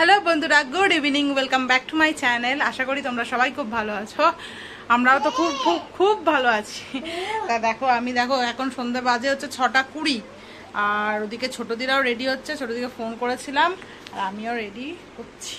Hello বন্ধুরা good evening welcome back to my channel আশা করি তোমরা সবাই খুব ভালো আছো। আমরাও তো খুব খুব খুব ভালো আছি। তা দেখো, আমি দেখো, এখন সন্ধ্যে বাজে হচ্ছে ছটা কুড়ি। আর ওদিকে ছোটদিরাও রেডি হচ্ছে, ছোটদিকে ফোন করেছিলাম। আর আমিও রেডি হচ্ছি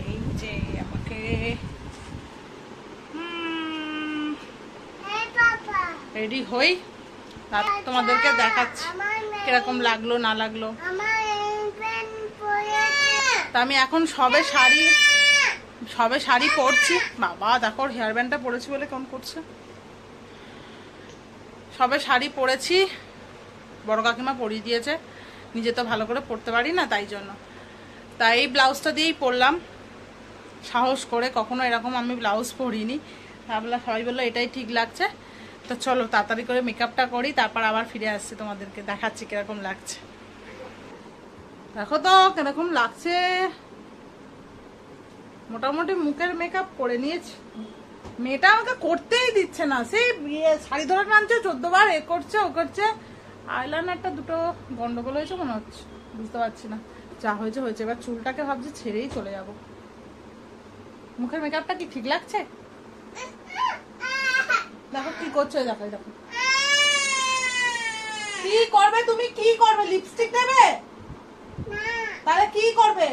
এই যে আমাকে। রেডি হই। তোমাদেরকে দেখাচ্ছি, কীরকম লাগল, না লাগল। তা আমি এখন সবে শাড়ি সবে শাড়ি পরছি। বাবা, দেখো হেয়ার ব্যান্ডটা পরেছি বলে কেমন করছে। সবে শাড়ি পরেছি। বড় কাকিমা পরিয়ে দিয়েছে। নিজে তো ভালো করে পরতে পারি না তাই জন্য। তাই এই ব্লাউজটা দিয়েই পরলাম। সাহস করে কখনো এরকম আমি ব্লাউজ পরিনি। ভাবলাম সবাই বলল, এটাই ঠিক লাগছে। তো চলো, তাড়াতাড়ি করে মেকআপটা করি, তারপর আবার ফিরে আসছি তোমাদেরকে। দেখাচ্ছি কীরকম লাগছে। দেখো তো, কীরকম লাগছে। মোটামুটি মুখের মেকআপ করে নিয়েছি। মেয়েটা আমাকে করতেই দিচ্ছে না। সেই শাড়ি ধরে টানছে, চোদ্দ বার এ করছে, ও করছে। আইলাইনারটা দুটো গন্ডগোল হয়েছে মনে হচ্ছে, বুঝতে পারছি না। যা হয়েছে হয়েছে। এবার চুলটাকে ভাবছি ছেড়েই চলে যাব। মুখের মেকআপটা কি ঠিক লাগছে? দেখো কি করছ দেখো দেখো। কি করবে তুমি? কি করবে? লিপস্টিক দেবে? কি করবে?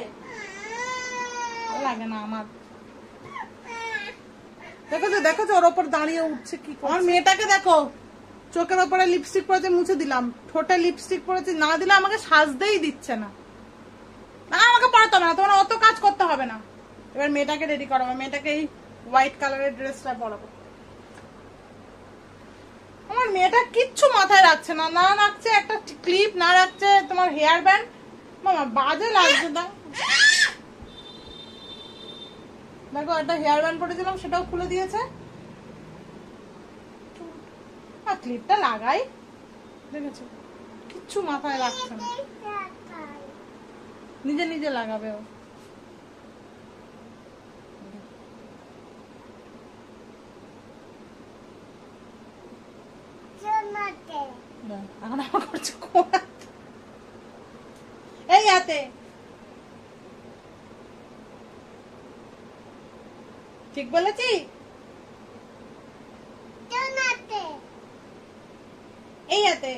লাগে না আমার। দেখো যে দেখো যে ওর ওপর দাঁড়িয়ে উঠছে কি আমার মেয়েটাকে দেখো। চোখের ওপরে লিপস্টিক পরেছে মুছে দিলাম। ঠোঁটে লিপস্টিক পরেছে না দিলে আমাকে সাজতেই দিচ্ছে না। না আমাকে পড়াতে হবে না তোমার অত কাজ করতে হবে না। এবার মেয়েটাকে রেডি করাবো মেয়েটাকে এই হোয়াইট কালারের ড্রেসটা পরাবো। আমার মেয়েটা কিচ্ছু মাথায় রাখছে না না রাখছে একটা ক্লিপ না রাখছে তোমার হেয়ার ব্যান্ড মামা বাজে লাগছে না দেখো একটা হেয়ার ব্যান্ড পরেছিলাম সেটাও খুলে দিয়েছে। আর ক্লিপটা লাগাই। দেখেছ? কিচ্ছু মাথায় রাখছে না। নিজে নিজে লাগাবে ও। এখন আমার করছে হাতে? এই হাতে। ঠিক বলেছি? এই হাতে।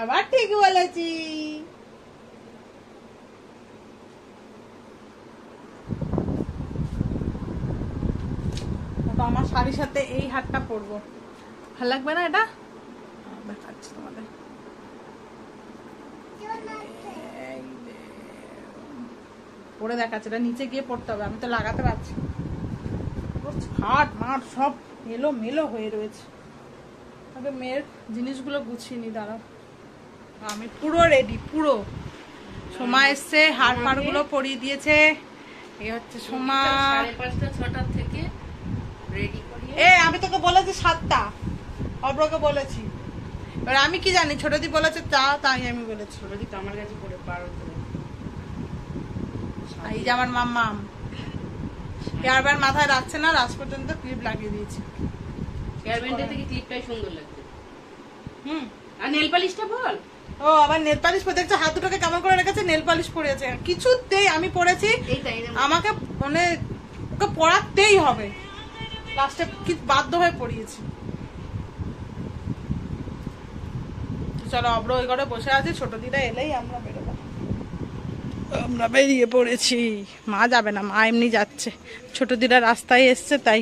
আবার ঠিক বলেছি। তো আমার শাড়ির সাথে এই হাতটা পরবো। ভালো লাগবে না এটা? দেখাচ্ছি তোমাদের এই যে। পরে দেখাচ্ছে এটা নিচে গিয়ে পড়তে হবে আমি তো লাগাতে পারছি। পুরো মাঠ সব মেলো মেলো হয়ে রয়েছে। আগে মেয়ের জিনিসগুলো গুছিয়ে নি দাঁড়াও। আমি পুরো রেডি পুরো। সোমা এসছে হাড় ফাড়গুলো পরিয়ে দিয়েছে। এই হচ্ছে সোমা। ছটার থেকে রেডি এ আমি তোকে বলেছি সাতটা। অব্রকে বলেছি। এবার আমি কি জানি ছোটদি বলেছে তা তাই আমি বলেছি। ছোট দিকে আমার কাছে পড়ে বারো এই যে আমার মাম্মাম হেয়ার ব্যান্ড মাথায় রাখছে না রাজ পর্যন্ত ক্লিপ লাগিয়ে দিয়েছি। হেয়ার ব্যান্ডের থেকে ক্লিপটাই সুন্দর লাগছে। হুম। আর নেল পালিশটা বল। ও আবার নেল পালিশ পরে দেখছে হাত দুটোকে কেমন করে রেখেছে নেল পালিশ পরেছে। কিছুতেই আমি না? আমাকে মানে ওকে পড়াতেই হবে। লাস্টে কি বাধ্য হয়ে পড়িয়েছি চলো অব্র ওই ঘরে বসে আছি ছোট দিদা এলেই আমরা বেরোবো। আমরা বেরিয়ে পড়েছি। মা যাবে না, মা এমনি যাচ্ছে। ছোট দিদা রাস্তায় এসছে, তাই।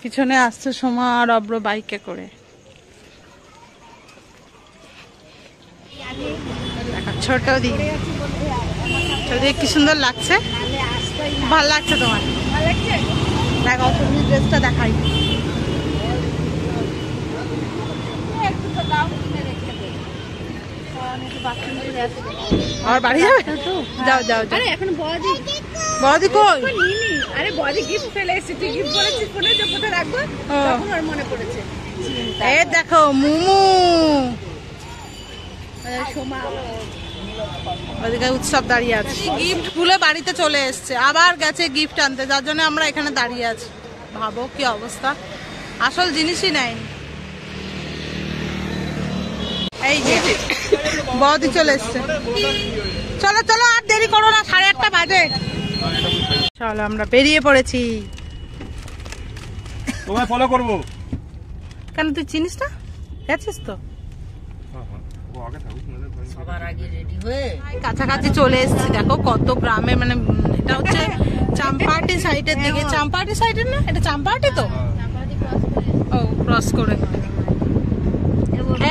পিছনে আসছে সোমা আর অব্র বাইকে করে। ছোট দি ছোট কি সুন্দর লাগছে? ভালো লাগছে তোমার? দেখো তুমি ড্রেসটা দেখাই। আর বাড়ি যাবে? যাও যাও আরে এখন বদি বড়দি কই? আরে বদি গিফট ফেলে এসেছি। তুই গিফট বলেছিস ফোনে যে কোথায় রাখব তখন ওর মনে পড়েছে। এ দেখো মুমু। সোমা। ওদিকে উৎসব দাঁড়িয়ে আছে। গিফট ভুলে বাড়িতে চলে এসছে। আবার গেছে গিফট আনতে। যার জন্য আমরা এখানে দাঁড়িয়ে আছি। ভাবো কি অবস্থা। আসল জিনিসই নেয়নি। এই যে বদি চলে এসছে। চলো চলো আর দেরি করো না সাড়ে আটটা বাজে। চলো আমরা বেরিয়ে পড়েছি। তোমায় ফলো করব। কেন তুই চিনিস না? গেছিস তো? ও আগে থাকুক নাহলে ভয় নেই। সবার আগে রেডি হয়ে কাছাকাছি চলে এসেছি দেখো কত গ্রামে মানে এটা হচ্ছে চাম্পাহাটি সাইডের দিকে। চাম্পাহাটি সাইডের না? এটা চাম্পাহাটি তো? ও ক্রস করে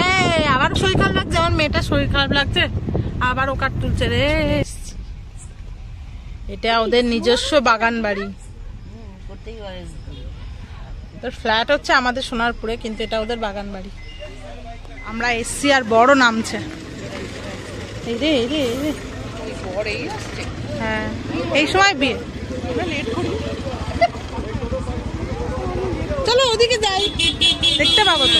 এই আবার শরীর খারাপ লাগছে আমার মেয়েটার শরীর খারাপ লাগছে? আবার ও কাঠ তুলছে রে। এটা ওদের নিজস্ব বাগান বাড়ি। ফ্ল্যাট হচ্ছে আমাদের সোনারপুরে, কিন্তু এটা ওদের বাগান বাড়ি। আমরা এসছি আর বড় নামছে। এই রে এই রে। হ্যাঁ এই সময় বিয়ে। চলো ওদিকে যাই। দেখতে পাবো তো।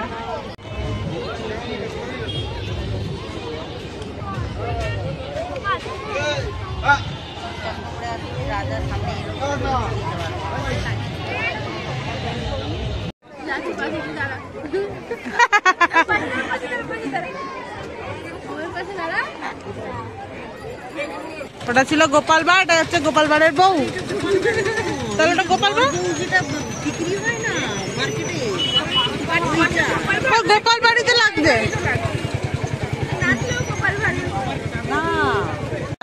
সামনে ওটা ছিল গোপাল বার এটা হচ্ছে গোপাল বাড়ের বউ। তাহলে ওটা গোপাল বার বিক্রি হয় না মার্কেটে গোপাল বাড়িতে লাগবে।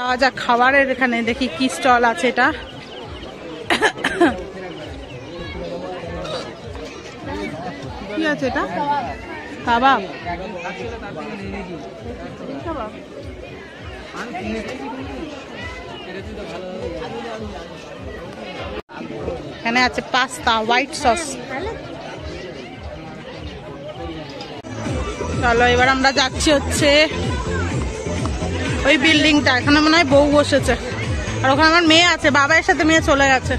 যাওয়া যাক খাবারের এখানে, দেখি কি স্টল আছে এটা। কি আছে এটা? কাবাব। এখানে আছে পাস্তা, হোয়াইট সস। চলো, এবার আমরা যাচ্ছি হচ্ছে ওই বিল্ডিংটা। এখানে মনে হয় বউ বসেছে। আর ওখানে আমার মেয়ে আছে বাবার সাথে মেয়ে চলে গেছে।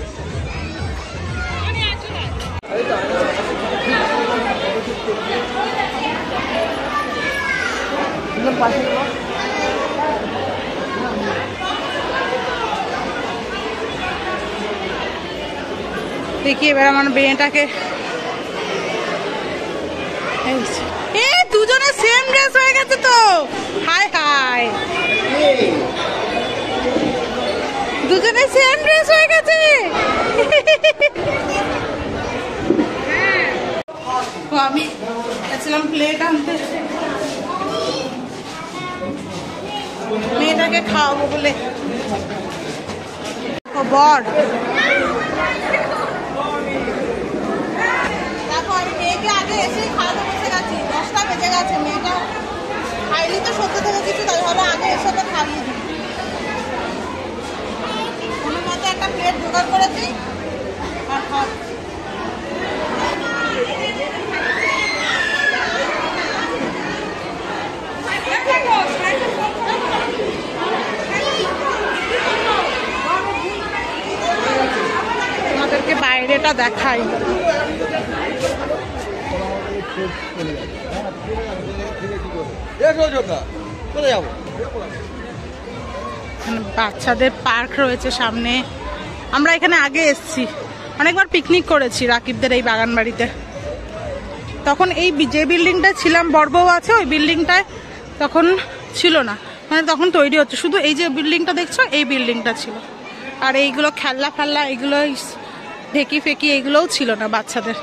দেখি এবার আমার মেয়েটাকে। দুজনে সেম ড্রেস হয়ে গেছে তো। Hi hi. দুজনে সেম ড্রেস হয়ে গেছে। ও, আমি গেছিলাম প্লেট আনতে। মেয়েটাকে খাওয়াবো বলে। ও বর। দেখো আমি মেয়েকে আগে এসে খাওয়াতে বসে গেছি। দশটা বেজে গেছে মেয়েটা খাইনি তো সত্যি থেকে কিছু তাই হলো আগে এসে তো খাইয়ে দিই কোনো মতে একটা প্লেট জোগাড় করেছি আর তোমাদেরকে বাইরেটা দেখাই। বাচ্চাদের পার্ক রয়েছে সামনে। আমরা এখানে আগে এসেছি। অনেকবার পিকনিক করেছি রাকিবদের এই বাগান বাড়িতে তখন এই যে বিল্ডিংটা ছিলাম, বড়বউ আছে, ওই বিল্ডিংটায় তখন ছিল না। মানে তখন তৈরি হচ্ছে। শুধু এই যে বিল্ডিংটা দেখছ, এই বিল্ডিংটা ছিল। আর এইগুলো খেলনা ফেলনা এগুলো ইস- ঢেকি ফেকি এগুলোও ছিল না বাচ্চাদের।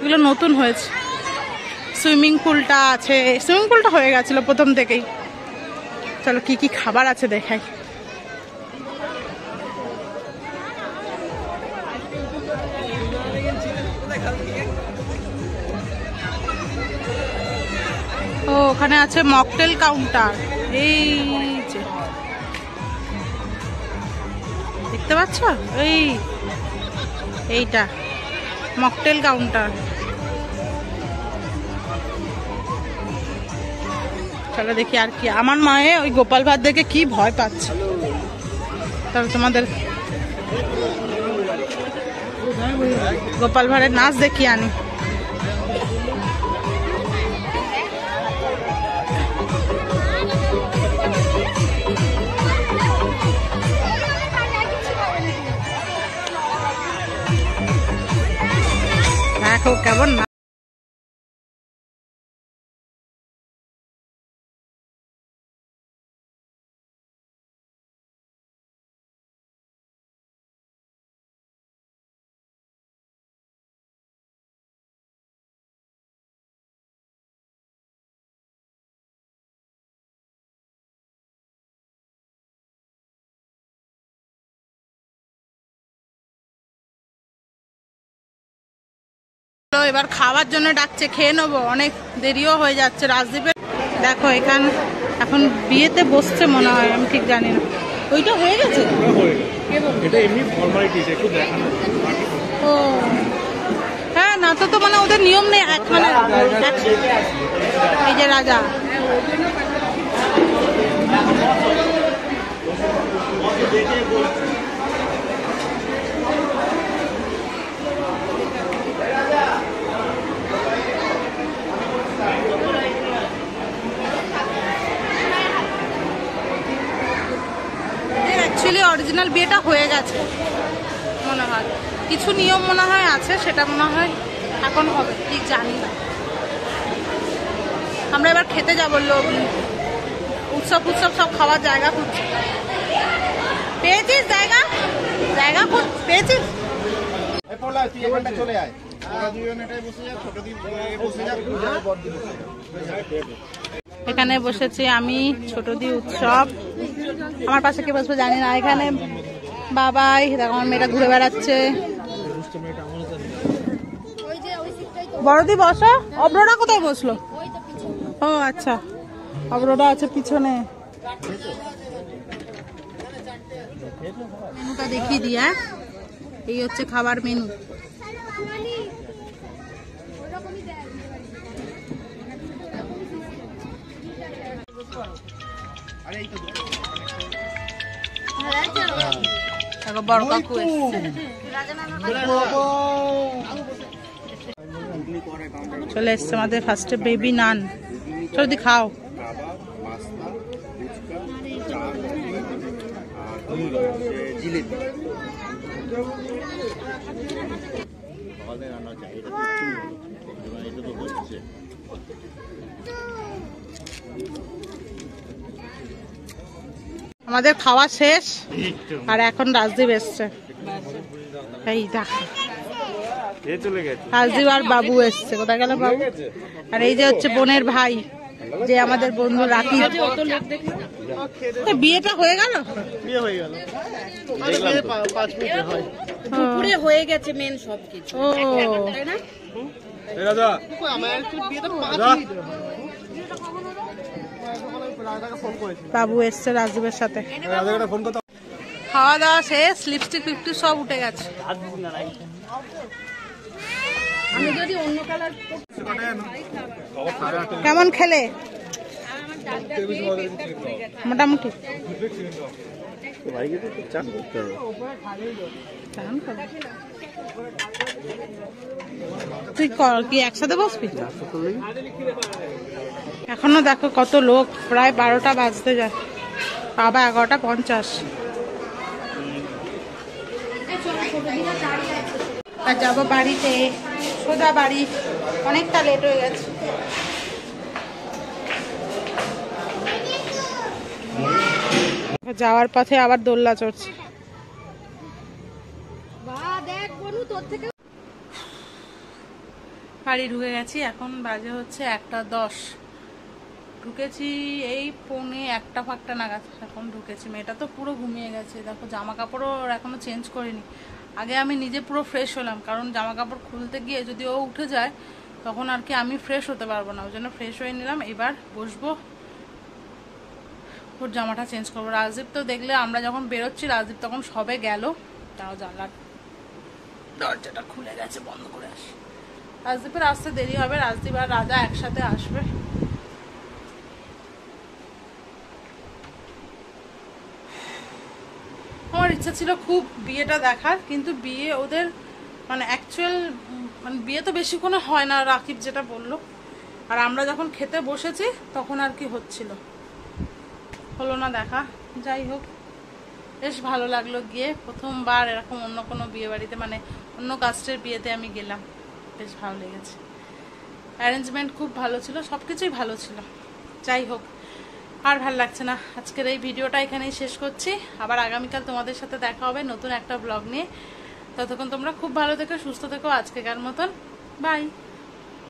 এগুলো নতুন হয়েছে। সুইমিং পুলটা আছে। সুইমিং পুলটা হয়ে গেছিল প্রথম থেকেই। চলো, কি কি খাবার আছে দেখাই। ও, ওখানে আছে মকটেল কাউন্টার। এই যে। দেখতে পাচ্ছ? এই, এইটা। Mocktail counter. চলো দেখি আর কি। আমার মায়ে ওই গোপাল ভাত দেখে কি ভয় পাচ্ছে। তবে তোমাদের গোপাল ভাঁড়ের নাচ দেখি আনি। দেখো কেমন এবার খাওয়ার জন্য ডাকছে খেয়ে নেব। অনেক দেরিও হয়ে যাচ্ছে। রাজদীপের দেখো এখান এখন বিয়েতে বসছে মনে হয় আমি ঠিক জানি না। ওইটা হয়ে গেছে? ও। হ্যাঁ না তো তো মানে ওদের নিয়ম নেই এক মানে এই যে রাজা অ্যাকচুয়ালি অরিজিনাল বিয়েটা হয়ে গেছে মনে হয় কিছু নিয়ম মনে হয় আছে সেটা মনে হয় এখন হবে ঠিক জানি না। আমরা এবার খেতে যাব লোক। উৎসব উৎসব সব খাওয়ার জায়গা খুঁজছি। পেয়েছিস জায়গা? জায়গা পেয়েছিস? চলে আয়। এখানে বসেছি আমি ছোট দি উৎসব। আমার পাশে কে বসবে জানি না এখানে বাবাই দেখো আমার মেয়েটা ঘুরে বেড়াচ্ছে। বড়দি বসো। অব্রটা কোথায় বসল? ও আচ্ছা। অব্রটা আছে পিছনে। মেনুটা দেখিয়ে দিই হ্যাঁ? এই হচ্ছে খাবার মেনু। বড় কাকু চলে এসছে আমাদের ফার্স্টে বেবি নান। চলো দি খাও। আমাদের খাওয়া শেষ, আর এখন রাজদীপ এসছে। এই দেখো। এ চলে গেছে। রাজদীপ আর বাবু এসছে কোথায় গেল বাবু? আর এই যে হচ্ছে বোনের ভাই যে আমাদের বন্ধু রাখি বিয়েটা হয়ে গেল? বিয়ে হয়ে গেল। মিনিটে হয়। পুরে হয়ে। গেছে মেন সবকিছু। ও। দাদা বাবু এসছে রাজদীপের সাথে। খাওয়া দাওয়া শেষ লিপস্টিক ফিপস্টিক সব উঠে গেছে। কেমন খেলে? মোটামুটি। তুই কি একসাথে বসবি? এখনও দেখো কত লোক, প্রায় বারোটা বাজতে যায়। বাবা এগারোটা পঞ্চাশ। আর যাব বাড়িতে। সোজা বাড়ি। অনেকটা লেট হয়ে গেছে। যাওয়ার পথে আবার দোল্লা চড়ছে। বাড়ি ঢুকে গেছি এখন বাজে হচ্ছে একটা দশ। ঢুকেছি এই পৌনে একটা ফাঁকটা নাগাদ। এখন ঢুকেছি মেয়েটা তো পুরো ঘুমিয়ে গেছে। দেখো জামা কাপড়ও এখনও চেঞ্জ করিনি। আগে আমি নিজে পুরো ফ্রেশ হলাম, কারণ জামা কাপড় খুলতে গিয়ে যদি ও উঠে যায়, তখন আর কি আমি ফ্রেশ হতে পারব না। ওই জন্য ফ্রেশ হয়ে নিলাম। এবার বসবো। ওর জামাটা চেঞ্জ করব। রাজদীপ তো দেখলে আমরা যখন বেরোচ্ছি, রাজদীপ তখন সবে গেল। তাও জানলার দরজাটা খুলে গেছে, বন্ধ করে আসি। রাজদীপের আসতে দেরি হবে। রাজদীপ আর রাজা একসাথে আসবে। ইচ্ছা ছিল খুব বিয়েটা দেখার, কিন্তু বিয়ে ওদের মানে অ্যাকচুয়াল মানে বিয়ে তো বেশিক্ষণে হয় না, রাকিব যেটা বলল। আর আমরা যখন খেতে বসেছি, তখন আর কি হচ্ছিল। হলো না দেখা, যাই হোক। বেশ ভালো লাগল গিয়ে, প্রথমবার এরকম অন্য কোনো বিয়ে বাড়িতে মানে অন্য কাস্টের বিয়েতে আমি গেলাম। বেশ ভালো লেগেছে। অ্যারেঞ্জমেন্ট খুব ভালো ছিল সব কিছুই ভালো ছিল। যাই হোক। আর ভালো লাগছে না। আজকের এই ভিডিওটা এখানেই শেষ করছি। আবার আগামীকাল তোমাদের সাথে দেখা হবে নতুন একটা ব্লগ নিয়ে। ততক্ষণ তোমরা খুব ভালো থেকো, সুস্থ থেকো আজকেকার মতন। বাই